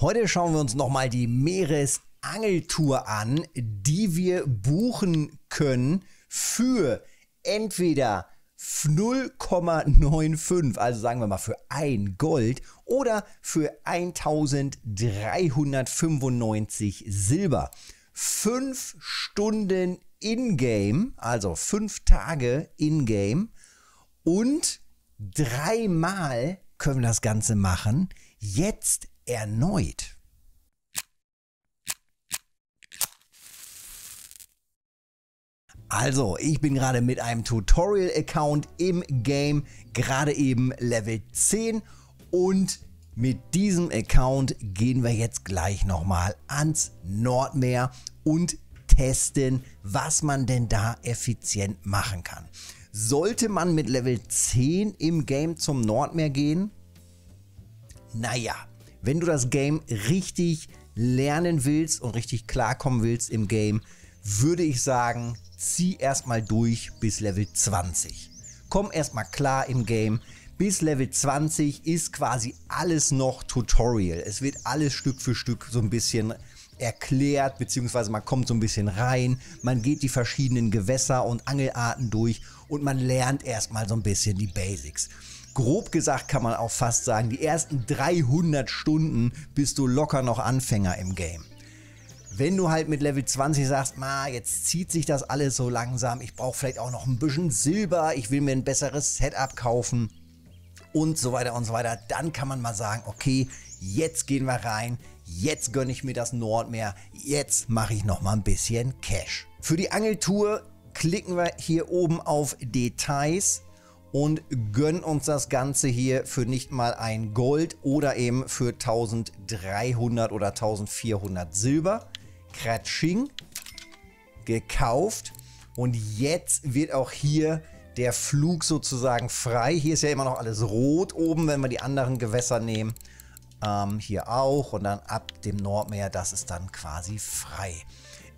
Heute schauen wir uns nochmal die Meeresangeltour an, die wir buchen können für entweder 0,95, also sagen wir mal für ein Gold oder für 1395 Silber. Fünf Stunden in-game, also fünf Tage in-game und dreimal können wir das Ganze machen. Jetzt erneut. Also, ich bin gerade mit einem Tutorial-Account im Game, gerade eben Level 10 und mit diesem Account gehen wir jetzt gleich nochmal ans Nordmeer und testen, was man denn da effizient machen kann. Sollte man mit Level 10 im Game zum Nordmeer gehen? Naja, wenn du das Game richtig lernen willst und richtig klarkommen willst im Game, würde ich sagen, zieh erstmal durch bis Level 20. Komm erstmal klar im Game. Bis Level 20 ist quasi alles noch Tutorial. Es wird alles Stück für Stück so ein bisschen erklärt, beziehungsweise man kommt so ein bisschen rein, man geht die verschiedenen Gewässer und Angelarten durch und man lernt erstmal so ein bisschen die Basics grob gesagt kann man auch fast sagen, die ersten 300 Stunden bist du locker noch Anfänger im Game. Wenn du halt mit Level 20 sagst, ma, jetzt zieht sich das alles so langsam, ich brauche vielleicht auch noch ein bisschen Silber, ich will mir ein besseres Setup kaufen und so weiter und so weiter, dann kann man mal sagen, okay, jetzt gehen wir rein, jetzt gönne ich mir das Nordmeer, jetzt mache ich noch mal ein bisschen Cash. Für die Angeltour klicken wir hier oben auf Details und gönnen uns das Ganze hier für nicht mal ein Gold oder eben für 1300 oder 1400 Silber. Kratsching gekauft und jetzt wird auch hier der Flug sozusagen frei. Hier ist ja immer noch alles rot oben, wenn wir die anderen Gewässer nehmen. Ähm, hier auch und dann ab dem Nordmeer, das ist dann quasi frei.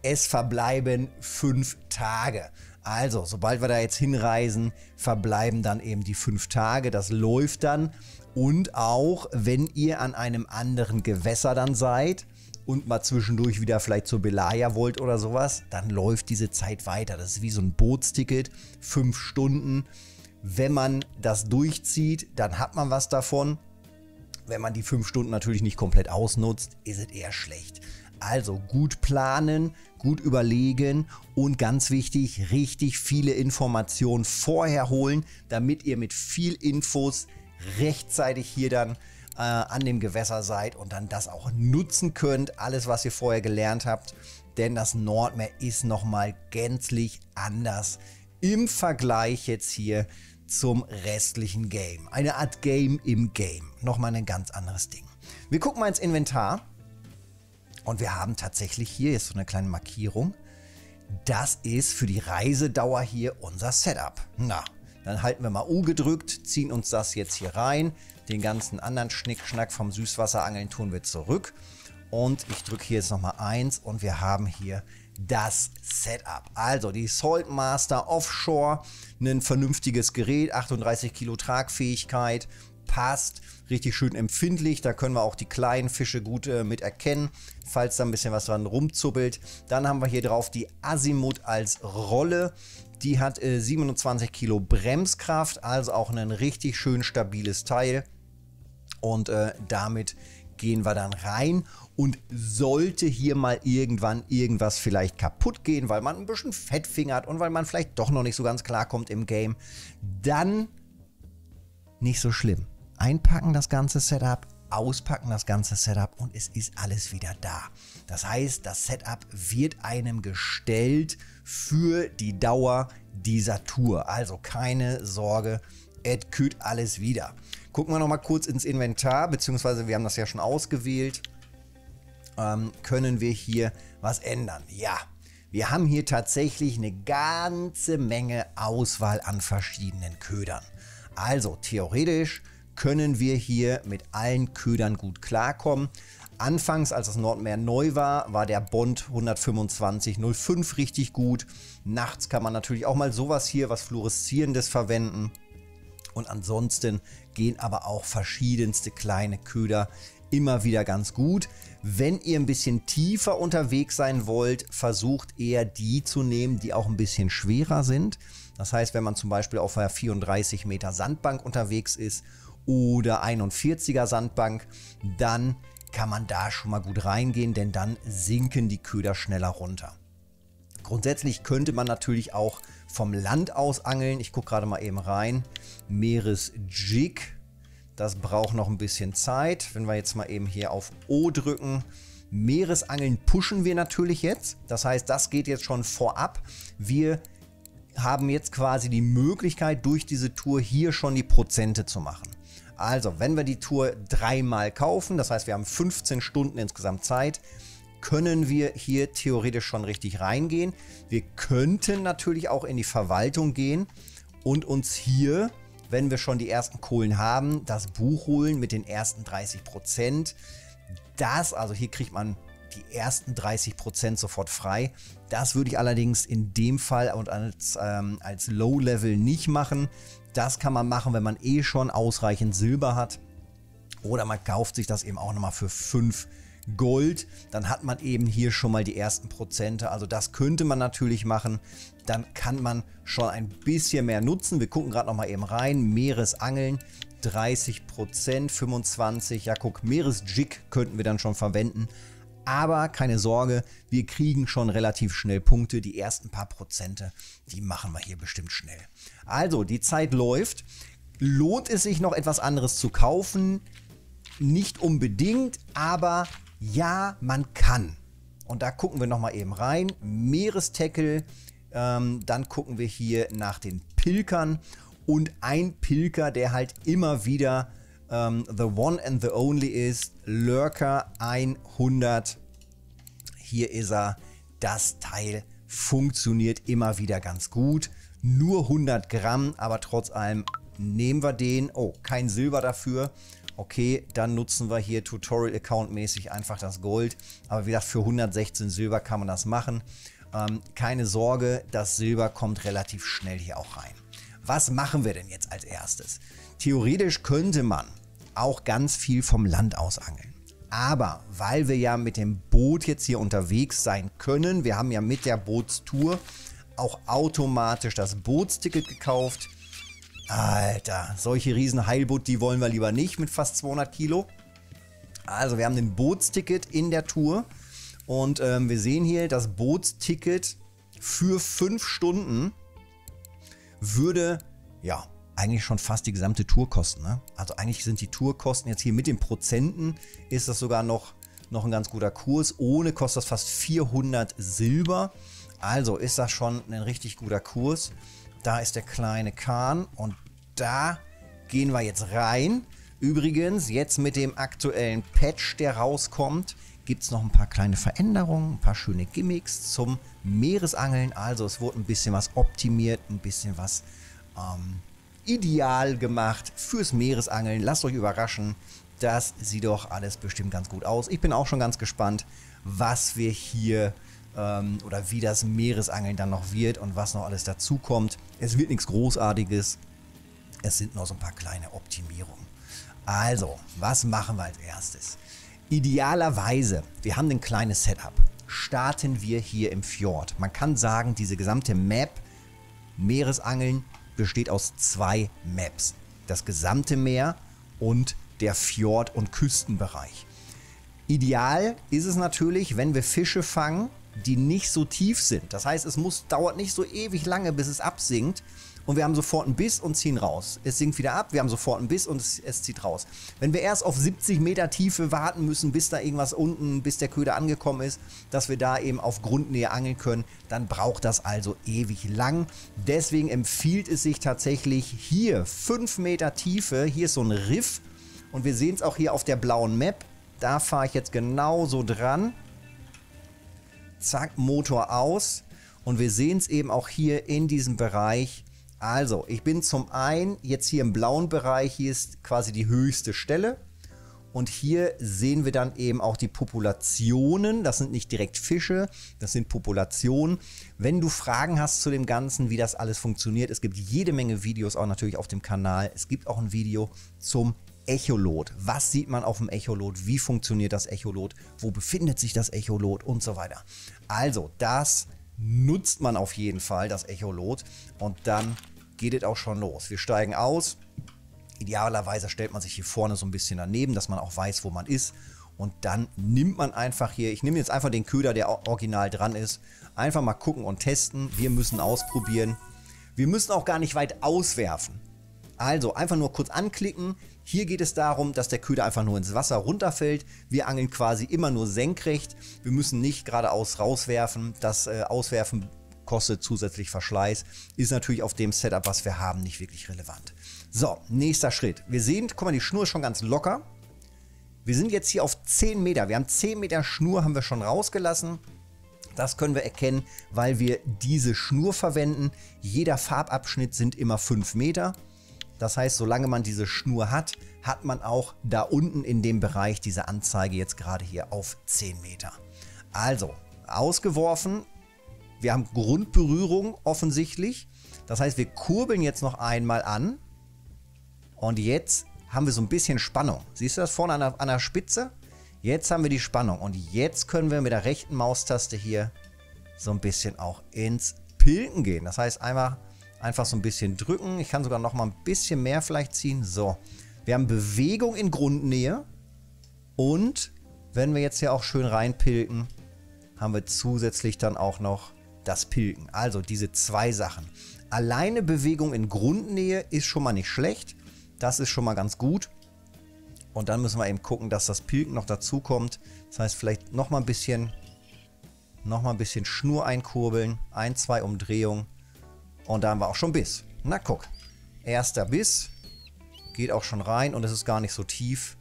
Es verbleiben fünf Tage. Also, sobald wir da jetzt hinreisen, verbleiben dann eben die fünf Tage. Das läuft dann. Und auch, wenn ihr an einem anderen Gewässer dann seid und mal zwischendurch wieder vielleicht zur Belaya wollt oder sowas, dann läuft diese Zeit weiter. Das ist wie so ein Bootsticket. Fünf Stunden. Wenn man das durchzieht, dann hat man was davon. Wenn man die fünf Stunden natürlich nicht komplett ausnutzt, ist es eher schlecht. Also gut planen, gut überlegen und ganz wichtig, richtig viele Informationen vorher holen, damit ihr mit viel Infos rechtzeitig hier dann äh, an dem Gewässer seid und dann das auch nutzen könnt, alles was ihr vorher gelernt habt. Denn das Nordmeer ist nochmal gänzlich anders im Vergleich jetzt hier zum restlichen Game. Eine Art Game im Game. Nochmal ein ganz anderes Ding. Wir gucken mal ins Inventar. Und wir haben tatsächlich hier jetzt so eine kleine Markierung. Das ist für die Reisedauer hier unser Setup. Na, dann halten wir mal U gedrückt, ziehen uns das jetzt hier rein. Den ganzen anderen Schnickschnack vom Süßwasserangeln tun wir zurück. Und ich drücke hier jetzt nochmal 1 und wir haben hier das Setup. Also die Saltmaster Offshore, ein vernünftiges Gerät, 38 Kilo Tragfähigkeit, passt, richtig schön empfindlich. Da können wir auch die kleinen Fische gut äh, mit erkennen, falls da ein bisschen was dran rumzuppelt. Dann haben wir hier drauf die Azimuth als Rolle. Die hat äh, 27 Kilo Bremskraft, also auch ein richtig schön stabiles Teil. Und äh, damit gehen wir dann rein und sollte hier mal irgendwann irgendwas vielleicht kaputt gehen, weil man ein bisschen Fett fingert und weil man vielleicht doch noch nicht so ganz klar kommt im Game, dann nicht so schlimm einpacken das ganze Setup, auspacken das ganze Setup und es ist alles wieder da. Das heißt, das Setup wird einem gestellt für die Dauer dieser Tour. Also keine Sorge, es kühlt alles wieder. Gucken wir noch mal kurz ins Inventar, beziehungsweise wir haben das ja schon ausgewählt. Ähm, können wir hier was ändern? Ja, wir haben hier tatsächlich eine ganze Menge Auswahl an verschiedenen Ködern. Also theoretisch können wir hier mit allen Ködern gut klarkommen. Anfangs, als das Nordmeer neu war, war der Bond 125.05 richtig gut. Nachts kann man natürlich auch mal sowas hier, was Fluoreszierendes verwenden. Und ansonsten gehen aber auch verschiedenste kleine Köder immer wieder ganz gut. Wenn ihr ein bisschen tiefer unterwegs sein wollt, versucht eher die zu nehmen, die auch ein bisschen schwerer sind. Das heißt, wenn man zum Beispiel auf einer 34 Meter Sandbank unterwegs ist oder 41er Sandbank, dann kann man da schon mal gut reingehen, denn dann sinken die Köder schneller runter. Grundsätzlich könnte man natürlich auch vom Land aus angeln. Ich gucke gerade mal eben rein. Meeresjig. Das braucht noch ein bisschen Zeit. Wenn wir jetzt mal eben hier auf O drücken. Meeresangeln pushen wir natürlich jetzt. Das heißt, das geht jetzt schon vorab. Wir haben jetzt quasi die Möglichkeit, durch diese Tour hier schon die Prozente zu machen. Also, wenn wir die Tour dreimal kaufen, das heißt, wir haben 15 Stunden insgesamt Zeit, können wir hier theoretisch schon richtig reingehen. Wir könnten natürlich auch in die Verwaltung gehen und uns hier, wenn wir schon die ersten Kohlen haben, das Buch holen mit den ersten 30 Prozent. Das, also hier kriegt man die ersten 30 Prozent sofort frei. Das würde ich allerdings in dem Fall und als, ähm, als Low-Level nicht machen. Das kann man machen, wenn man eh schon ausreichend Silber hat. Oder man kauft sich das eben auch nochmal für 5 Gold. Dann hat man eben hier schon mal die ersten Prozente. Also das könnte man natürlich machen. Dann kann man schon ein bisschen mehr nutzen. Wir gucken gerade nochmal eben rein. Meeresangeln. 30 Prozent, 25. Ja, guck, Meeresjig könnten wir dann schon verwenden. Aber keine Sorge, wir kriegen schon relativ schnell Punkte. Die ersten paar Prozente, die machen wir hier bestimmt schnell. Also, die Zeit läuft. Lohnt es sich noch etwas anderes zu kaufen? Nicht unbedingt, aber ja, man kann. Und da gucken wir nochmal eben rein. Meerestackle, ähm, dann gucken wir hier nach den Pilkern. Und ein Pilker, der halt immer wieder ähm, the one and the only ist, Lurker 100. Hier ist er. Das Teil funktioniert immer wieder ganz gut. Nur 100 Gramm, aber trotz allem nehmen wir den. Oh, kein Silber dafür. Okay, dann nutzen wir hier Tutorial-Account-mäßig einfach das Gold. Aber wie gesagt, für 116 Silber kann man das machen. Ähm, keine Sorge, das Silber kommt relativ schnell hier auch rein. Was machen wir denn jetzt als erstes? Theoretisch könnte man auch ganz viel vom Land aus angeln. Aber weil wir ja mit dem Boot jetzt hier unterwegs sein können, wir haben ja mit der Bootstour auch automatisch das Bootsticket gekauft. Alter, solche riesen Heilboot, die wollen wir lieber nicht mit fast 200 Kilo. Also wir haben ein Bootsticket in der Tour und ähm, wir sehen hier, das Bootsticket für 5 Stunden würde, ja, eigentlich schon fast die gesamte Tour kosten. Ne? Also eigentlich sind die Tourkosten jetzt hier mit den Prozenten, ist das sogar noch, noch ein ganz guter Kurs. Ohne kostet das fast 400 Silber. Also ist das schon ein richtig guter Kurs. Da ist der kleine Kahn und da gehen wir jetzt rein. Übrigens, jetzt mit dem aktuellen Patch, der rauskommt, gibt es noch ein paar kleine Veränderungen, ein paar schöne Gimmicks zum Meeresangeln. Also es wurde ein bisschen was optimiert, ein bisschen was ähm, ideal gemacht fürs Meeresangeln. Lasst euch überraschen. Das sieht doch alles bestimmt ganz gut aus. Ich bin auch schon ganz gespannt, was wir hier ähm, oder wie das Meeresangeln dann noch wird und was noch alles dazu kommt. Es wird nichts Großartiges. Es sind noch so ein paar kleine Optimierungen. Also, was machen wir als erstes? Idealerweise, wir haben ein kleines Setup. Starten wir hier im Fjord. Man kann sagen, diese gesamte Map Meeresangeln besteht aus zwei Maps. Das gesamte Meer und der Fjord- und Küstenbereich. Ideal ist es natürlich, wenn wir Fische fangen, die nicht so tief sind. Das heißt, es muss, dauert nicht so ewig lange, bis es absinkt, und wir haben sofort einen Biss und ziehen raus. Es sinkt wieder ab, wir haben sofort einen Biss und es, es, zieht raus. Wenn wir erst auf 70 Meter Tiefe warten müssen, bis da irgendwas unten, bis der Köder angekommen ist, dass wir da eben auf Grundnähe angeln können, dann braucht das also ewig lang. Deswegen empfiehlt es sich tatsächlich hier 5 Meter Tiefe, hier ist so ein Riff und wir sehen es auch hier auf der blauen Map. Da fahre ich jetzt genau so dran. Zack, Motor aus. Und wir sehen es eben auch hier in diesem Bereich. Also, ich bin zum einen jetzt hier im blauen Bereich, hier ist quasi die höchste Stelle. Und hier sehen wir dann eben auch die Populationen. Das sind nicht direkt Fische, das sind Populationen. Wenn du Fragen hast zu dem Ganzen, wie das alles funktioniert, es gibt jede Menge Videos auch natürlich auf dem Kanal. Es gibt auch ein Video zum Echolot. Was sieht man auf dem Echolot? Wie funktioniert das Echolot? Wo befindet sich das Echolot und so weiter. Also, das nutzt man auf jeden Fall, das Echolot. Und dann geht es auch schon los. Wir steigen aus. Idealerweise stellt man sich hier vorne so ein bisschen daneben, dass man auch weiß, wo man ist. Und dann nimmt man einfach hier, ich nehme jetzt einfach den Köder, der original dran ist. Einfach mal gucken und testen. Wir müssen ausprobieren. Wir müssen auch gar nicht weit auswerfen. Also einfach nur kurz anklicken. Hier geht es darum, dass der Köder einfach nur ins Wasser runterfällt. Wir angeln quasi immer nur senkrecht. Wir müssen nicht geradeaus rauswerfen. Das äh, Auswerfen kostet zusätzlich Verschleiß. Ist natürlich auf dem Setup, was wir haben, nicht wirklich relevant. So, nächster Schritt. Wir sehen, guck mal, die Schnur ist schon ganz locker. Wir sind jetzt hier auf 10 Meter. Wir haben 10 Meter Schnur, haben wir schon rausgelassen. Das können wir erkennen, weil wir diese Schnur verwenden. Jeder Farbabschnitt sind immer 5 Meter. Das heißt, solange man diese Schnur hat, hat man auch da unten in dem Bereich diese Anzeige jetzt gerade hier auf 10 Meter. Also, ausgeworfen. Wir haben Grundberührung offensichtlich. Das heißt, wir kurbeln jetzt noch einmal an. Und jetzt haben wir so ein bisschen Spannung. Siehst du das vorne an der, an der Spitze? Jetzt haben wir die Spannung. Und jetzt können wir mit der rechten Maustaste hier so ein bisschen auch ins Pilken gehen. Das heißt, einmal Einfach so ein bisschen drücken. Ich kann sogar noch mal ein bisschen mehr vielleicht ziehen. So, wir haben Bewegung in Grundnähe. Und wenn wir jetzt hier auch schön reinpilken, haben wir zusätzlich dann auch noch das Pilken. Also diese zwei Sachen. Alleine Bewegung in Grundnähe ist schon mal nicht schlecht. Das ist schon mal ganz gut. Und dann müssen wir eben gucken, dass das Pilken noch dazu kommt. Das heißt, vielleicht noch mal ein bisschen, noch mal ein bisschen Schnur einkurbeln. Ein, zwei Umdrehungen. Und da haben wir auch schon Biss. Na guck. Erster Biss. Geht auch schon rein und es ist gar nicht so tief.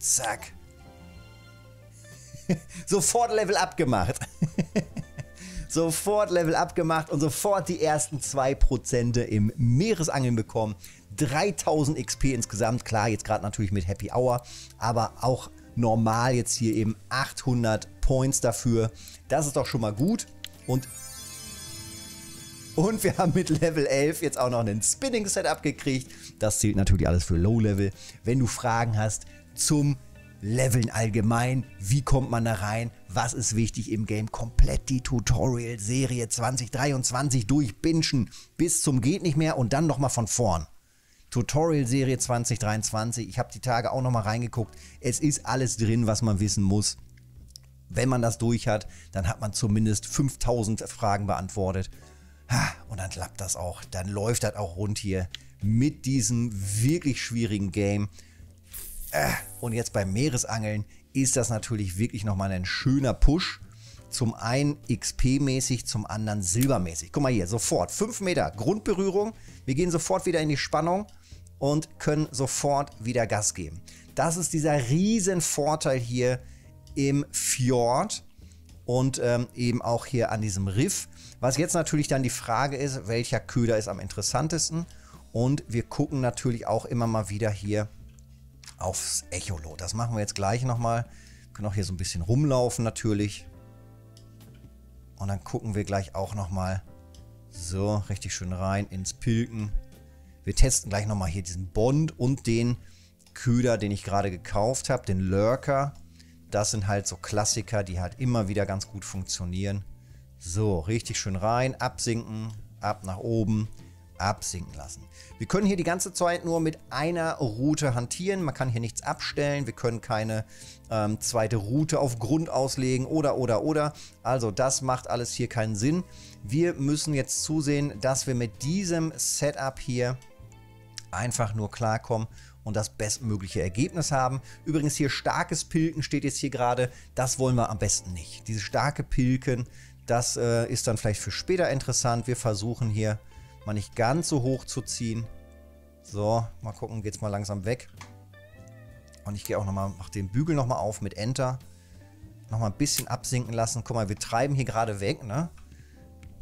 Zack. sofort Level abgemacht. sofort Level abgemacht und sofort die ersten 2% im Meeresangeln bekommen. 3000 XP insgesamt. Klar, jetzt gerade natürlich mit Happy Hour, aber auch normal jetzt hier eben 800 Points dafür. Das ist doch schon mal gut. Und und wir haben mit Level 11 jetzt auch noch ein Spinning-Setup gekriegt. Das zählt natürlich alles für Low-Level. Wenn du Fragen hast zum Leveln allgemein, wie kommt man da rein, was ist wichtig im Game, komplett die Tutorial-Serie 2023 durchbingen bis zum geht nicht mehr und dann nochmal von vorn. Tutorial-Serie 2023, ich habe die Tage auch nochmal reingeguckt. Es ist alles drin, was man wissen muss. Wenn man das durch hat, dann hat man zumindest 5000 Fragen beantwortet. Und dann klappt das auch. Dann läuft das auch rund hier mit diesem wirklich schwierigen Game. Äh, und jetzt beim Meeresangeln ist das natürlich wirklich nochmal ein schöner Push. Zum einen XP-mäßig, zum anderen silbermäßig. Guck mal hier, sofort 5 Meter Grundberührung. Wir gehen sofort wieder in die Spannung und können sofort wieder Gas geben. Das ist dieser riesen Vorteil hier im Fjord und ähm, eben auch hier an diesem Riff. Was jetzt natürlich dann die Frage ist, welcher Köder ist am interessantesten. Und wir gucken natürlich auch immer mal wieder hier aufs Echolot. Das machen wir jetzt gleich nochmal. Wir können auch hier so ein bisschen rumlaufen natürlich. Und dann gucken wir gleich auch nochmal so richtig schön rein ins Pilken. Wir testen gleich nochmal hier diesen Bond und den Köder, den ich gerade gekauft habe, den Lurker. Das sind halt so Klassiker, die halt immer wieder ganz gut funktionieren. So, richtig schön rein, absinken, ab nach oben, absinken lassen. Wir können hier die ganze Zeit nur mit einer Route hantieren. Man kann hier nichts abstellen. Wir können keine ähm, zweite Route auf Grund auslegen oder, oder, oder. Also das macht alles hier keinen Sinn. Wir müssen jetzt zusehen, dass wir mit diesem Setup hier einfach nur klarkommen und das bestmögliche Ergebnis haben. Übrigens hier starkes Pilken steht jetzt hier gerade. Das wollen wir am besten nicht. Diese starke Pilken, das äh, ist dann vielleicht für später interessant. Wir versuchen hier mal nicht ganz so hoch zu ziehen. So, mal gucken, geht es mal langsam weg. Und ich gehe auch nochmal, mache den Bügel nochmal auf mit Enter. Nochmal ein bisschen absinken lassen. Guck mal, wir treiben hier gerade weg, ne?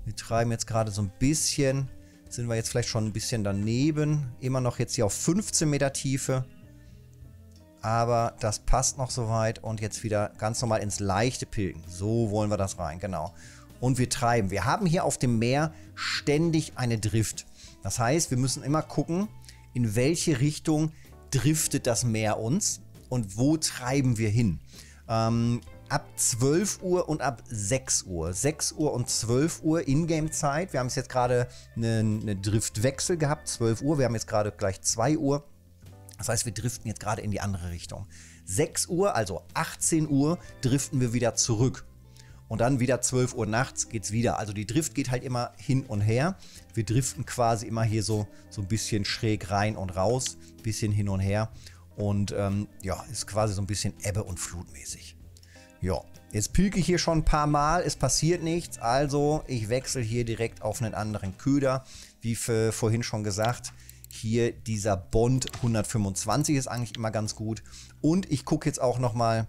Wir treiben jetzt gerade so ein bisschen, sind wir jetzt vielleicht schon ein bisschen daneben. Immer noch jetzt hier auf 15 Meter Tiefe. Aber das passt noch soweit und jetzt wieder ganz normal ins leichte Pilgen. So wollen wir das rein, genau und wir treiben. Wir haben hier auf dem Meer ständig eine Drift. Das heißt, wir müssen immer gucken, in welche Richtung driftet das Meer uns und wo treiben wir hin? Ähm, ab 12 Uhr und ab 6 Uhr. 6 Uhr und 12 Uhr Ingame-Zeit. Wir haben jetzt gerade einen eine Driftwechsel gehabt, 12 Uhr. Wir haben jetzt gerade gleich 2 Uhr. Das heißt, wir driften jetzt gerade in die andere Richtung. 6 Uhr, also 18 Uhr, driften wir wieder zurück. Und dann wieder 12 Uhr nachts geht es wieder. Also die Drift geht halt immer hin und her. Wir driften quasi immer hier so, so ein bisschen schräg rein und raus, bisschen hin und her. Und ähm, ja, ist quasi so ein bisschen Ebbe- und Flutmäßig. Ja, jetzt pilke ich hier schon ein paar Mal, es passiert nichts. Also ich wechsle hier direkt auf einen anderen Köder. Wie vorhin schon gesagt, hier dieser Bond 125 ist eigentlich immer ganz gut. Und ich gucke jetzt auch nochmal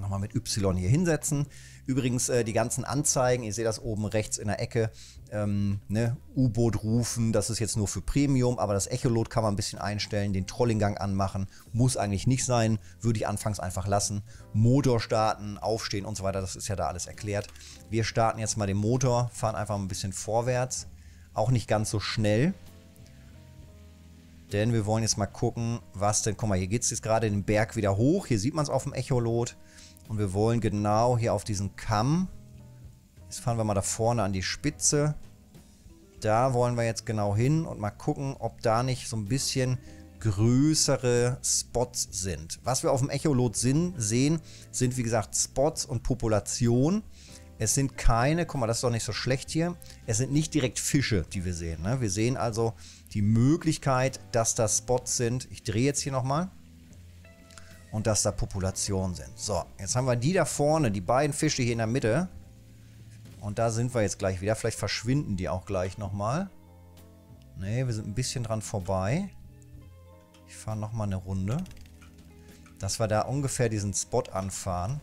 noch mal mit Y hier hinsetzen. Übrigens äh, die ganzen Anzeigen, ihr seht das oben rechts in der Ecke, ähm, ne? U-Boot rufen, das ist jetzt nur für Premium, aber das Echolot kann man ein bisschen einstellen, den Trollinggang anmachen, muss eigentlich nicht sein, würde ich anfangs einfach lassen. Motor starten, aufstehen und so weiter, das ist ja da alles erklärt. Wir starten jetzt mal den Motor, fahren einfach ein bisschen vorwärts, auch nicht ganz so schnell, denn wir wollen jetzt mal gucken, was denn, guck mal, hier geht es jetzt gerade den Berg wieder hoch. Hier sieht man es auf dem Echolot. Und wir wollen genau hier auf diesen Kamm. Jetzt fahren wir mal da vorne an die Spitze. Da wollen wir jetzt genau hin und mal gucken, ob da nicht so ein bisschen größere Spots sind. Was wir auf dem Echolot sehen, sind wie gesagt Spots und Population. Es sind keine, guck mal, das ist doch nicht so schlecht hier. Es sind nicht direkt Fische, die wir sehen. Ne? Wir sehen also die Möglichkeit, dass das Spots sind. Ich drehe jetzt hier nochmal. Und dass da Populationen sind. So, jetzt haben wir die da vorne, die beiden Fische hier in der Mitte. Und da sind wir jetzt gleich wieder. Vielleicht verschwinden die auch gleich nochmal. Ne, wir sind ein bisschen dran vorbei. Ich fahre nochmal eine Runde. Dass wir da ungefähr diesen Spot anfahren.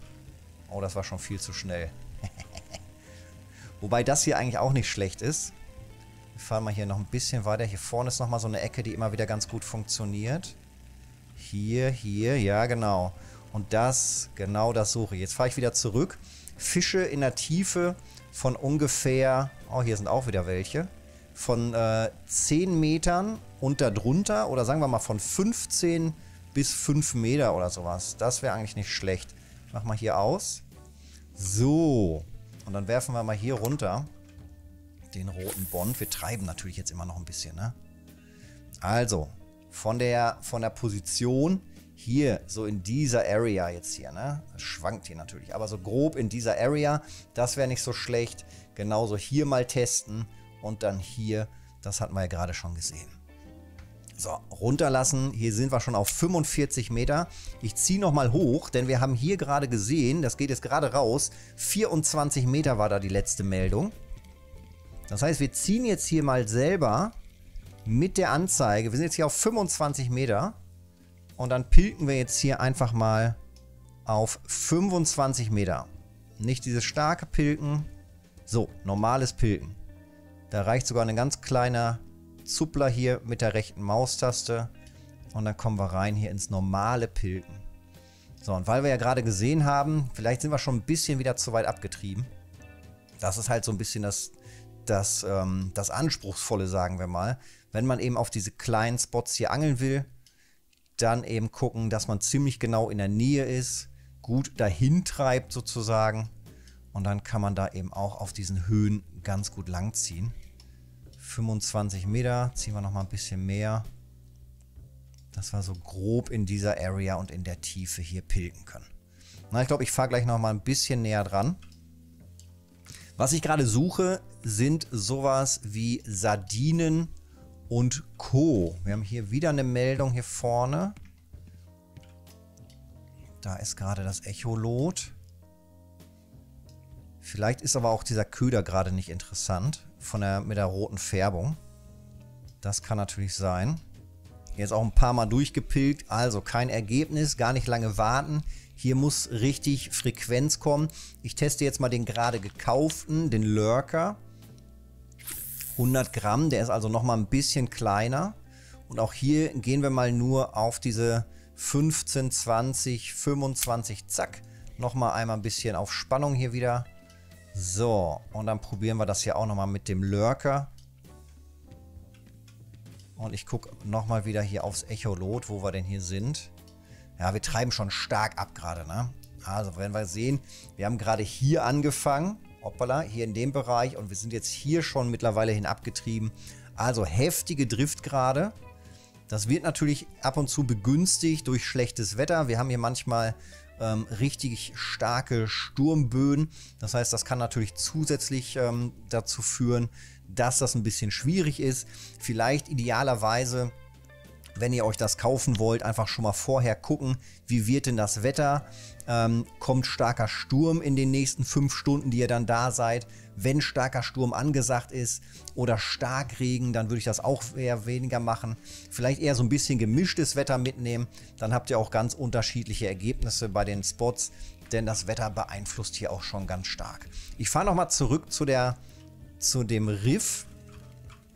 Oh, das war schon viel zu schnell. Wobei das hier eigentlich auch nicht schlecht ist. Wir fahren mal hier noch ein bisschen weiter. Hier vorne ist nochmal so eine Ecke, die immer wieder ganz gut funktioniert. Hier, hier, ja genau. Und das, genau das suche ich. Jetzt fahre ich wieder zurück. Fische in der Tiefe von ungefähr, oh hier sind auch wieder welche, von äh, 10 Metern und darunter oder sagen wir mal von 15 bis 5 Meter oder sowas. Das wäre eigentlich nicht schlecht. Mach mal hier aus. So, und dann werfen wir mal hier runter den roten Bond. Wir treiben natürlich jetzt immer noch ein bisschen, ne? Also, von der, von der Position hier, so in dieser Area jetzt hier, ne? Das schwankt hier natürlich, aber so grob in dieser Area, das wäre nicht so schlecht. Genauso hier mal testen und dann hier, das hatten wir ja gerade schon gesehen. So, runterlassen. Hier sind wir schon auf 45 Meter. Ich ziehe nochmal hoch, denn wir haben hier gerade gesehen, das geht jetzt gerade raus, 24 Meter war da die letzte Meldung. Das heißt, wir ziehen jetzt hier mal selber mit der Anzeige. Wir sind jetzt hier auf 25 Meter. Und dann pilken wir jetzt hier einfach mal auf 25 Meter. Nicht dieses starke Pilken. So, normales Pilken. Da reicht sogar ein ganz kleiner Zuppler hier mit der rechten Maustaste. Und dann kommen wir rein hier ins normale Pilken. So, und weil wir ja gerade gesehen haben, vielleicht sind wir schon ein bisschen wieder zu weit abgetrieben. Das ist halt so ein bisschen das, das, ähm, das Anspruchsvolle, sagen wir mal. Wenn man eben auf diese kleinen Spots hier angeln will, dann eben gucken, dass man ziemlich genau in der Nähe ist, gut dahin treibt sozusagen. Und dann kann man da eben auch auf diesen Höhen ganz gut langziehen. 25 Meter, ziehen wir noch mal ein bisschen mehr. Dass wir so grob in dieser Area und in der Tiefe hier pilgen können. Na, ich glaube, ich fahre gleich noch mal ein bisschen näher dran. Was ich gerade suche, sind sowas wie Sardinen und Co. Wir haben hier wieder eine Meldung hier vorne. Da ist gerade das Echolot. Vielleicht ist aber auch dieser Köder gerade nicht interessant von der, mit der roten Färbung. Das kann natürlich sein. Jetzt auch ein paar Mal durchgepilgt, also kein Ergebnis, gar nicht lange warten. Hier muss richtig Frequenz kommen. Ich teste jetzt mal den gerade gekauften, den Lurker. 100 Gramm, der ist also nochmal ein bisschen kleiner. Und auch hier gehen wir mal nur auf diese 15, 20, 25, zack. Nochmal einmal ein bisschen auf Spannung hier wieder. So, und dann probieren wir das hier auch nochmal mit dem Lurker. Und ich gucke nochmal wieder hier aufs Echolot, wo wir denn hier sind. Ja, wir treiben schon stark ab gerade, ne? Also, wenn wir sehen, wir haben gerade hier angefangen. Hoppala, hier in dem Bereich. Und wir sind jetzt hier schon mittlerweile hin abgetrieben. Also heftige Driftgrade. Das wird natürlich ab und zu begünstigt durch schlechtes Wetter. Wir haben hier manchmal ähm, richtig starke Sturmböen. Das heißt, das kann natürlich zusätzlich ähm, dazu führen, dass das ein bisschen schwierig ist. Vielleicht idealerweise, wenn ihr euch das kaufen wollt, einfach schon mal vorher gucken, wie wird denn das Wetter? Ähm, kommt starker Sturm in den nächsten fünf Stunden, die ihr dann da seid? Wenn starker Sturm angesagt ist oder Starkregen, dann würde ich das auch eher weniger machen. Vielleicht eher so ein bisschen gemischtes Wetter mitnehmen. Dann habt ihr auch ganz unterschiedliche Ergebnisse bei den Spots, denn das Wetter beeinflusst hier auch schon ganz stark. Ich fahre nochmal zurück zu der zu dem Riff.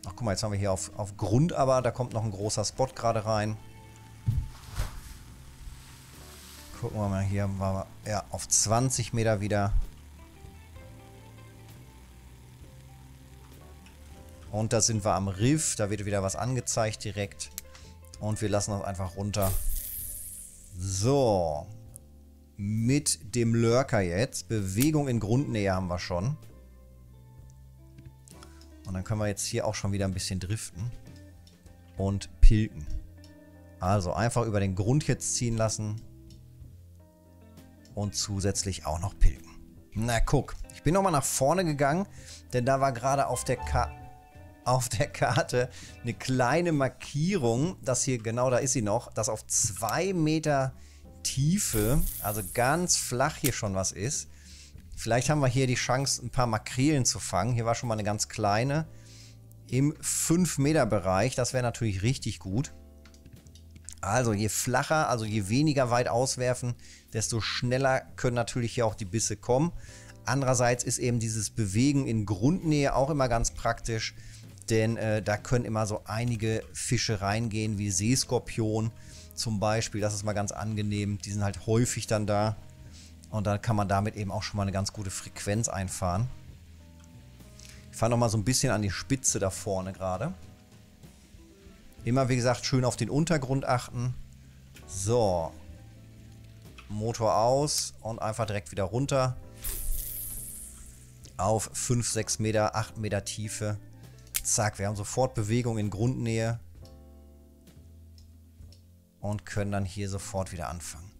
Ach, guck mal, jetzt haben wir hier auf, auf Grund aber, da kommt noch ein großer Spot gerade rein. Gucken wir mal, hier war ja auf 20 Meter wieder. Und da sind wir am Riff, da wird wieder was angezeigt direkt. Und wir lassen das einfach runter. So. Mit dem Lurker jetzt. Bewegung in Grundnähe haben wir schon. Und dann können wir jetzt hier auch schon wieder ein bisschen driften. Und pilken. Also einfach über den Grund jetzt ziehen lassen. Und zusätzlich auch noch pilken. Na guck, ich bin nochmal nach vorne gegangen, denn da war gerade auf der Ka auf der Karte eine kleine Markierung, dass hier, genau da ist sie noch, dass auf zwei Meter Tiefe, also ganz flach hier schon was ist. Vielleicht haben wir hier die Chance, ein paar Makrelen zu fangen. Hier war schon mal eine ganz kleine im 5-Meter-Bereich. Das wäre natürlich richtig gut. Also je flacher, also je weniger weit auswerfen, desto schneller können natürlich hier auch die Bisse kommen. Andererseits ist eben dieses Bewegen in Grundnähe auch immer ganz praktisch, denn äh, da können immer so einige Fische reingehen, wie Seeskorpion zum Beispiel. Das ist mal ganz angenehm. Die sind halt häufig dann da. Und dann kann man damit eben auch schon mal eine ganz gute Frequenz einfahren. Ich fahre nochmal so ein bisschen an die Spitze da vorne gerade. Immer, wie gesagt, schön auf den Untergrund achten. So. Motor aus und einfach direkt wieder runter. Auf 5, 6 Meter, 8 Meter Tiefe. Zack, wir haben sofort Bewegung in Grundnähe. Und können dann hier sofort wieder anfangen.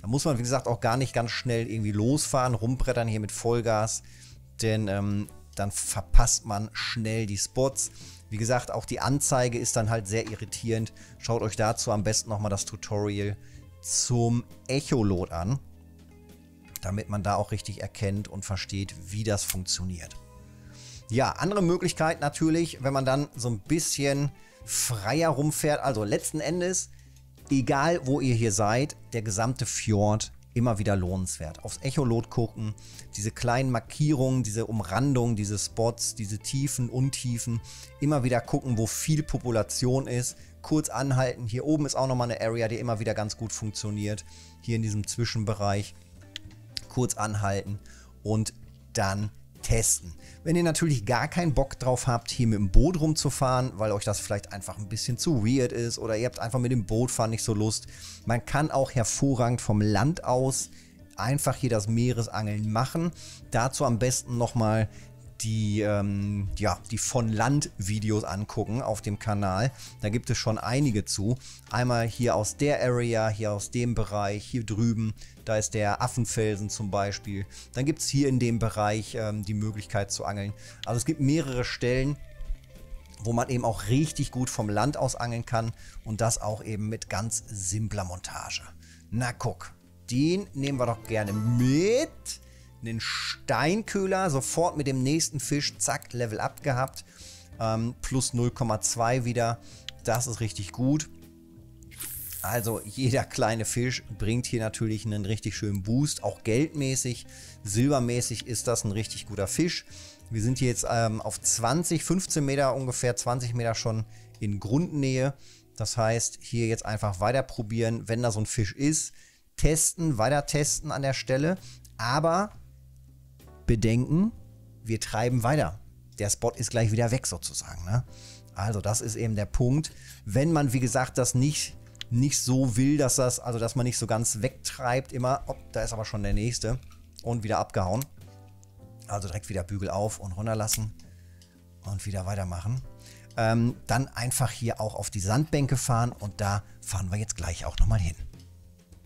Da muss man, wie gesagt, auch gar nicht ganz schnell irgendwie losfahren, rumbrettern hier mit Vollgas, denn ähm, dann verpasst man schnell die Spots. Wie gesagt, auch die Anzeige ist dann halt sehr irritierend. Schaut euch dazu am besten nochmal das Tutorial zum Echolot an, damit man da auch richtig erkennt und versteht, wie das funktioniert. Ja, andere Möglichkeit natürlich, wenn man dann so ein bisschen freier rumfährt. Also letzten Endes egal wo ihr hier seid, der gesamte Fjord immer wieder lohnenswert. Aufs Echolot gucken, diese kleinen Markierungen, diese Umrandungen, diese Spots, diese Tiefen, Untiefen, immer wieder gucken, wo viel Population ist, kurz anhalten. Hier oben ist auch nochmal eine Area, die immer wieder ganz gut funktioniert. Hier in diesem Zwischenbereich kurz anhalten und dann testen. Wenn ihr natürlich gar keinen Bock drauf habt, hier mit dem Boot rumzufahren, weil euch das vielleicht einfach ein bisschen zu weird ist oder ihr habt einfach mit dem Bootfahren nicht so Lust, man kann auch hervorragend vom Land aus einfach hier das Meeresangeln machen. Dazu am besten nochmal die, ähm, ja, die von Land Videos angucken auf dem Kanal. Da gibt es schon einige zu. Einmal hier aus der Area, hier aus dem Bereich, hier drüben. Da ist der Affenfelsen zum Beispiel. Dann gibt es hier in dem Bereich ähm, die Möglichkeit zu angeln. Also es gibt mehrere Stellen, wo man eben auch richtig gut vom Land aus angeln kann. Und das auch eben mit ganz simpler Montage. Na guck, den nehmen wir doch gerne mit einen Steinköhler, sofort mit dem nächsten Fisch, zack, Level up gehabt. Ähm, plus 0,2 wieder. Das ist richtig gut. Also jeder kleine Fisch bringt hier natürlich einen richtig schönen Boost, auch geldmäßig, silbermäßig ist das ein richtig guter Fisch. Wir sind hier jetzt ähm, auf 20, 15 Meter ungefähr, 20 Meter schon in Grundnähe. Das heißt, hier jetzt einfach weiter probieren, wenn da so ein Fisch ist, testen, weiter testen an der Stelle. Aber bedenken, wir treiben weiter. Der Spot ist gleich wieder weg sozusagen. Ne? Also das ist eben der Punkt. Wenn man, wie gesagt, das nicht, nicht so will, dass das, also dass man nicht so ganz wegtreibt immer. Oh, da ist aber schon der nächste. Und wieder abgehauen. Also direkt wieder Bügel auf und runterlassen. Und wieder weitermachen. Ähm, dann einfach hier auch auf die Sandbänke fahren. Und da fahren wir jetzt gleich auch nochmal hin.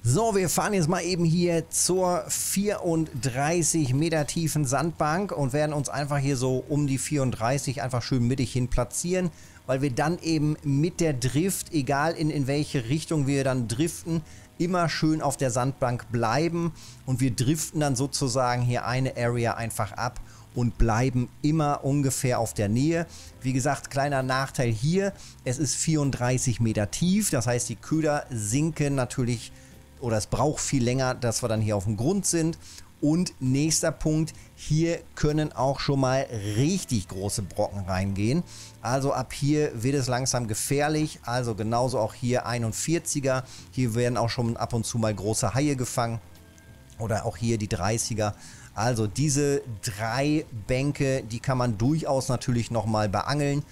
So, wir fahren jetzt mal eben hier zur 34 Meter tiefen Sandbank und werden uns einfach hier so um die 34 einfach schön mittig hin platzieren, weil wir dann eben mit der Drift, egal in, in welche Richtung wir dann driften, immer schön auf der Sandbank bleiben und wir driften dann sozusagen hier eine Area einfach ab und bleiben immer ungefähr auf der Nähe. Wie gesagt, kleiner Nachteil hier, es ist 34 Meter tief, das heißt die Köder sinken natürlich oder es braucht viel länger, dass wir dann hier auf dem Grund sind. Und nächster Punkt, hier können auch schon mal richtig große Brocken reingehen. Also ab hier wird es langsam gefährlich. Also genauso auch hier 41er. Hier werden auch schon ab und zu mal große Haie gefangen. Oder auch hier die 30er. Also diese drei Bänke, die kann man durchaus natürlich nochmal beangeln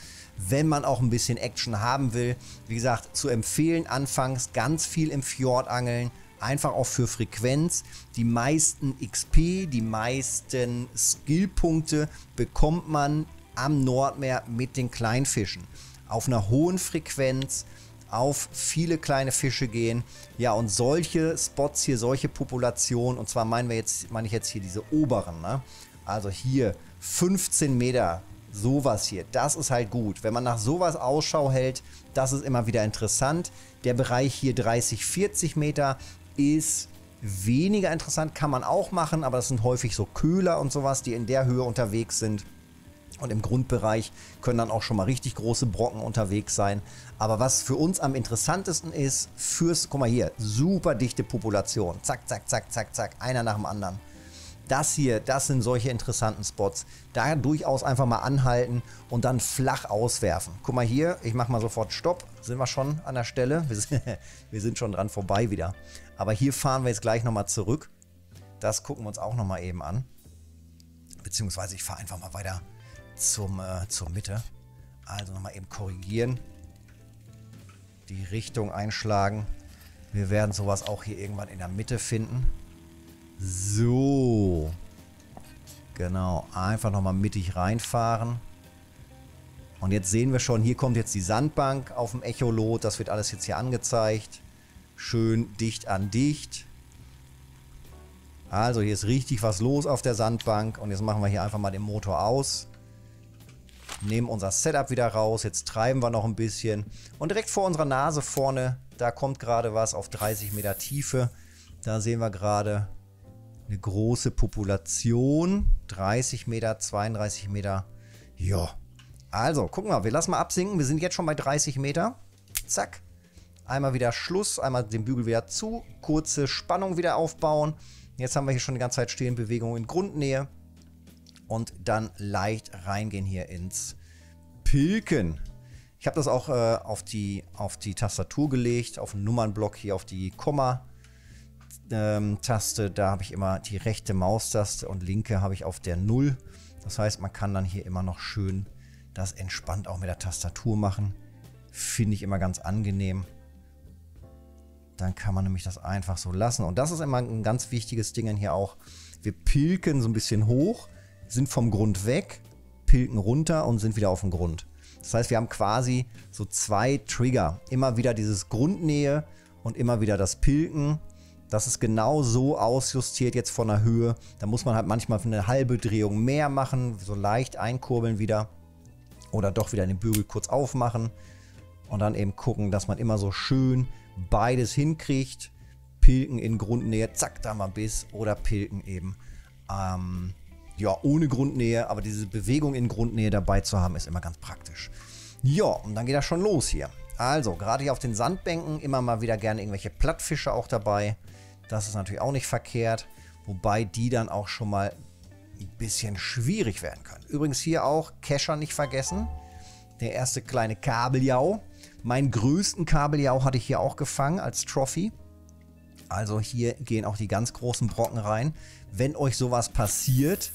wenn man auch ein bisschen Action haben will. Wie gesagt, zu empfehlen anfangs ganz viel im Fjord angeln, einfach auch für Frequenz. Die meisten XP, die meisten Skillpunkte bekommt man am Nordmeer mit den Kleinfischen. Auf einer hohen Frequenz, auf viele kleine Fische gehen. Ja, und solche Spots hier, solche Populationen, und zwar meinen wir jetzt, meine ich jetzt hier diese oberen, ne? Also hier 15 Meter, sowas hier, das ist halt gut. Wenn man nach sowas Ausschau hält, das ist immer wieder interessant. Der Bereich hier 30, 40 Meter ist weniger interessant, kann man auch machen, aber das sind häufig so Köhler und sowas, die in der Höhe unterwegs sind. Und im Grundbereich können dann auch schon mal richtig große Brocken unterwegs sein. Aber was für uns am interessantesten ist, fürs, guck mal hier, super dichte Population. Zack, zack, zack, zack, zack, einer nach dem anderen. Das hier, das sind solche interessanten Spots. Da durchaus einfach mal anhalten und dann flach auswerfen. Guck mal hier, ich mache mal sofort Stopp. Sind wir schon an der Stelle? Wir sind, wir sind schon dran vorbei wieder. Aber hier fahren wir jetzt gleich nochmal zurück. Das gucken wir uns auch nochmal eben an. Beziehungsweise ich fahre einfach mal weiter zum, äh, zur Mitte. Also nochmal eben korrigieren. Die Richtung einschlagen. Wir werden sowas auch hier irgendwann in der Mitte finden. So. Genau, einfach nochmal mittig reinfahren. Und jetzt sehen wir schon, hier kommt jetzt die Sandbank auf dem Echolot. Das wird alles jetzt hier angezeigt. Schön dicht an dicht. Also hier ist richtig was los auf der Sandbank. Und jetzt machen wir hier einfach mal den Motor aus. Nehmen unser Setup wieder raus. Jetzt treiben wir noch ein bisschen. Und direkt vor unserer Nase vorne, da kommt gerade was auf 30 Meter Tiefe. Da sehen wir gerade eine große Population. 30 Meter, 32 Meter. Ja. Also, gucken wir, wir lassen mal absinken. Wir sind jetzt schon bei 30 Meter. Zack. Einmal wieder Schluss, einmal den Bügel wieder zu. Kurze Spannung wieder aufbauen. Jetzt haben wir hier schon die ganze Zeit Stehenbewegung in Grundnähe. Und dann leicht reingehen hier ins Pilken. Ich habe das auch äh, auf, die, auf die Tastatur gelegt, auf den Nummernblock hier auf die Komma ähm, da habe ich immer die rechte Maustaste und linke habe ich auf der 0. Das heißt, man kann dann hier immer noch schön das entspannt auch mit der Tastatur machen. Finde ich immer ganz angenehm. Dann kann man nämlich das einfach so lassen. Und das ist immer ein ganz wichtiges Ding hier auch. Wir pilken so ein bisschen hoch, sind vom Grund weg, pilken runter und sind wieder auf dem Grund. Das heißt, wir haben quasi so zwei Trigger. Immer wieder dieses Grundnähe und immer wieder das Pilken. Das ist genau so ausjustiert jetzt von der Höhe. Da muss man halt manchmal eine halbe Drehung mehr machen, so leicht einkurbeln wieder. Oder doch wieder den Bügel kurz aufmachen. Und dann eben gucken, dass man immer so schön beides hinkriegt. Pilken in Grundnähe, zack, da mal Biss. Oder Pilken eben, ähm, ja, ohne Grundnähe. Aber diese Bewegung in Grundnähe dabei zu haben, ist immer ganz praktisch. Ja, und dann geht das schon los hier. Also, gerade hier auf den Sandbänken immer mal wieder gerne irgendwelche Plattfische auch dabei. Das ist natürlich auch nicht verkehrt, wobei die dann auch schon mal ein bisschen schwierig werden können. Übrigens hier auch Kescher nicht vergessen. Der erste kleine Kabeljau. Meinen größten Kabeljau hatte ich hier auch gefangen als Trophy. Also hier gehen auch die ganz großen Brocken rein. Wenn euch sowas passiert,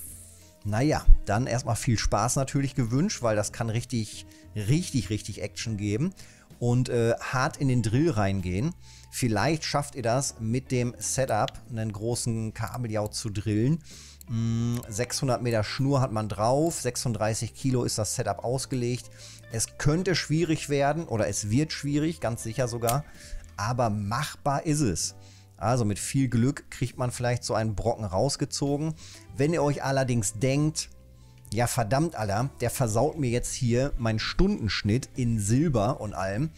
naja, dann erstmal viel Spaß natürlich gewünscht, weil das kann richtig, richtig, richtig Action geben und äh, hart in den Drill reingehen. Vielleicht schafft ihr das mit dem Setup, einen großen Kabeljau zu drillen. 600 mm, Meter Schnur hat man drauf, 36 Kilo ist das Setup ausgelegt. Es könnte schwierig werden oder es wird schwierig, ganz sicher sogar, aber machbar ist es. Also mit viel Glück kriegt man vielleicht so einen Brocken rausgezogen. Wenn ihr euch allerdings denkt, ja verdammt aller, der versaut mir jetzt hier meinen Stundenschnitt in Silber und allem.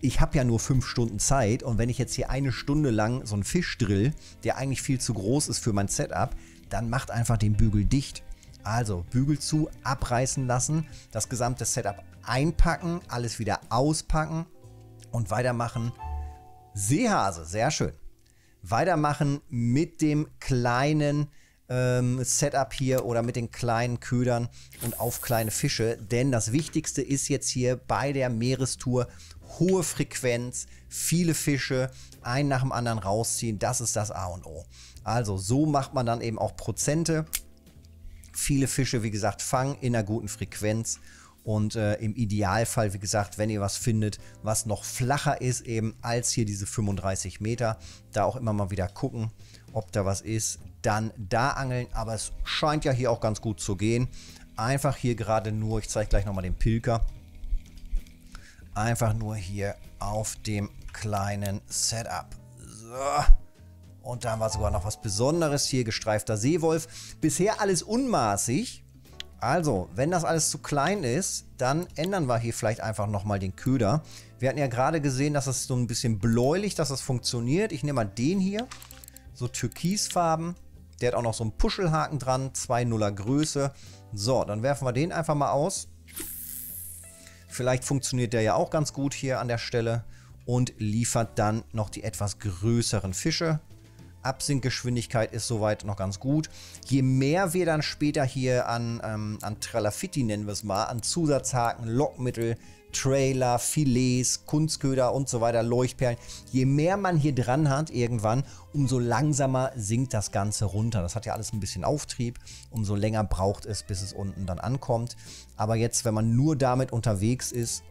Ich habe ja nur fünf Stunden Zeit und wenn ich jetzt hier eine Stunde lang so einen Fisch drill, der eigentlich viel zu groß ist für mein Setup, dann macht einfach den Bügel dicht. Also Bügel zu, abreißen lassen, das gesamte Setup einpacken, alles wieder auspacken und weitermachen. Seehase, sehr schön weitermachen mit dem kleinen ähm, Setup hier oder mit den kleinen Ködern und auf kleine Fische. Denn das Wichtigste ist jetzt hier bei der Meerestour hohe Frequenz, viele Fische, einen nach dem anderen rausziehen. Das ist das A und O. Also so macht man dann eben auch Prozente. Viele Fische, wie gesagt, fangen in einer guten Frequenz und äh, im Idealfall, wie gesagt, wenn ihr was findet, was noch flacher ist eben als hier diese 35 Meter, da auch immer mal wieder gucken, ob da was ist, dann da angeln. Aber es scheint ja hier auch ganz gut zu gehen. Einfach hier gerade nur, ich zeige gleich nochmal den Pilker, einfach nur hier auf dem kleinen Setup. So. Und da haben wir sogar noch was Besonderes hier, gestreifter Seewolf. Bisher alles unmaßig, also, wenn das alles zu klein ist, dann ändern wir hier vielleicht einfach nochmal den Köder. Wir hatten ja gerade gesehen, dass es so ein bisschen bläulich, dass das funktioniert. Ich nehme mal den hier, so türkisfarben. Der hat auch noch so einen Puschelhaken dran, 2,0er Größe. So, dann werfen wir den einfach mal aus. Vielleicht funktioniert der ja auch ganz gut hier an der Stelle und liefert dann noch die etwas größeren Fische. Absinkgeschwindigkeit ist soweit noch ganz gut. Je mehr wir dann später hier an, ähm, an Tralafitti, nennen wir es mal, an Zusatzhaken, Lockmittel, Trailer, Filets, Kunstköder und so weiter, Leuchtperlen. Je mehr man hier dran hat irgendwann, umso langsamer sinkt das Ganze runter. Das hat ja alles ein bisschen Auftrieb. Umso länger braucht es, bis es unten dann ankommt. Aber jetzt, wenn man nur damit unterwegs ist,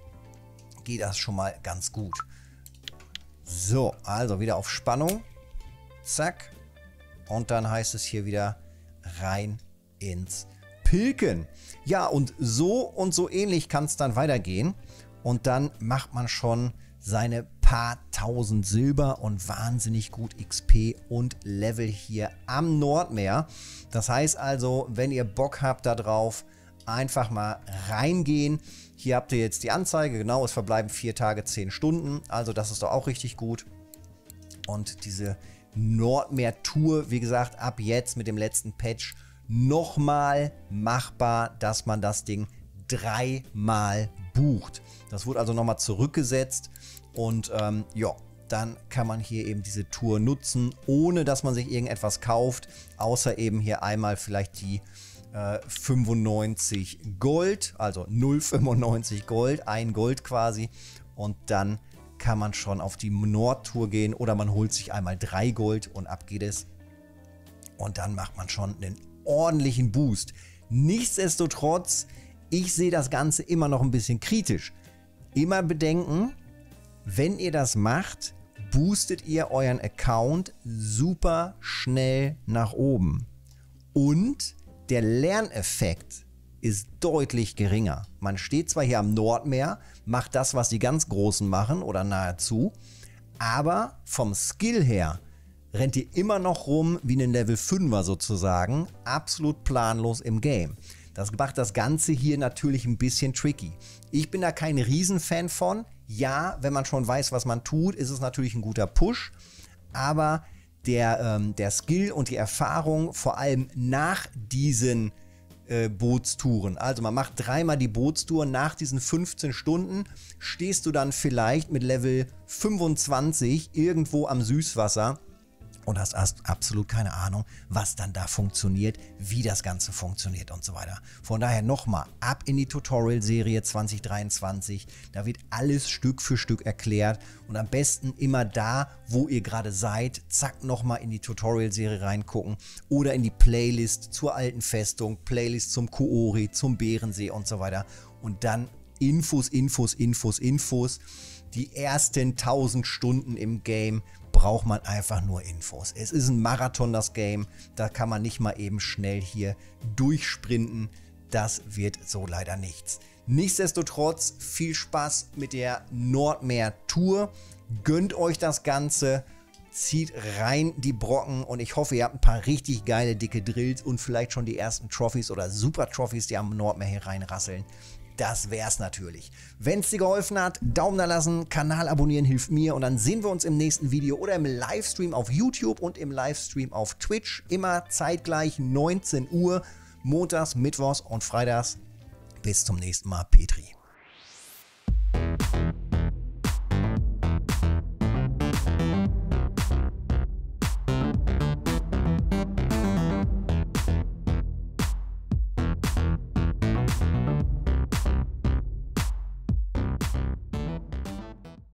geht das schon mal ganz gut. So, also wieder auf Spannung. Zack. Und dann heißt es hier wieder rein ins Pilken. Ja, und so und so ähnlich kann es dann weitergehen. Und dann macht man schon seine paar tausend Silber und wahnsinnig gut XP und Level hier am Nordmeer. Das heißt also, wenn ihr Bock habt darauf, einfach mal reingehen. Hier habt ihr jetzt die Anzeige, genau, es verbleiben vier Tage, zehn Stunden. Also das ist doch auch richtig gut. Und diese Nordmeer-Tour, wie gesagt, ab jetzt mit dem letzten Patch nochmal machbar, dass man das Ding dreimal bucht. Das wurde also nochmal zurückgesetzt und ähm, ja, dann kann man hier eben diese Tour nutzen, ohne dass man sich irgendetwas kauft, außer eben hier einmal vielleicht die äh, 95 Gold, also 0,95 Gold, ein Gold quasi und dann kann man schon auf die Nordtour gehen oder man holt sich einmal drei Gold und ab geht es. Und dann macht man schon einen ordentlichen Boost. Nichtsdestotrotz, ich sehe das Ganze immer noch ein bisschen kritisch. Immer bedenken, wenn ihr das macht, boostet ihr euren Account super schnell nach oben. Und der Lerneffekt ist deutlich geringer. Man steht zwar hier am Nordmeer, macht das, was die ganz Großen machen oder nahezu, aber vom Skill her rennt ihr immer noch rum wie ein Level 5er sozusagen, absolut planlos im Game. Das macht das Ganze hier natürlich ein bisschen tricky. Ich bin da kein Riesenfan von. Ja, wenn man schon weiß, was man tut, ist es natürlich ein guter Push. Aber der, ähm, der Skill und die Erfahrung, vor allem nach diesen äh, Bootstouren. Also man macht dreimal die Bootstour. Nach diesen 15 Stunden stehst du dann vielleicht mit Level 25 irgendwo am Süßwasser und hast, absolut keine Ahnung, was dann da funktioniert, wie das Ganze funktioniert und so weiter. Von daher nochmal ab in die Tutorial-Serie 2023. Da wird alles Stück für Stück erklärt und am besten immer da, wo ihr gerade seid, zack, nochmal in die Tutorial-Serie reingucken oder in die Playlist zur alten Festung, Playlist zum Koori, zum Bärensee und so weiter und dann Infos, Infos, Infos, Infos. Die ersten 1000 Stunden im Game braucht man einfach nur Infos. Es ist ein Marathon, das Game. Da kann man nicht mal eben schnell hier durchsprinten. Das wird so leider nichts. Nichtsdestotrotz viel Spaß mit der Nordmeer-Tour. Gönnt euch das Ganze. Zieht rein die Brocken und ich hoffe, ihr habt ein paar richtig geile dicke Drills und vielleicht schon die ersten Trophies oder Super Trophies, die am Nordmeer hier reinrasseln das wär's natürlich. Wenn's dir geholfen hat, Daumen da lassen, Kanal abonnieren hilft mir und dann sehen wir uns im nächsten Video oder im Livestream auf YouTube und im Livestream auf Twitch. Immer zeitgleich 19 Uhr, montags, mittwochs und freitags. Bis zum nächsten Mal, Petri.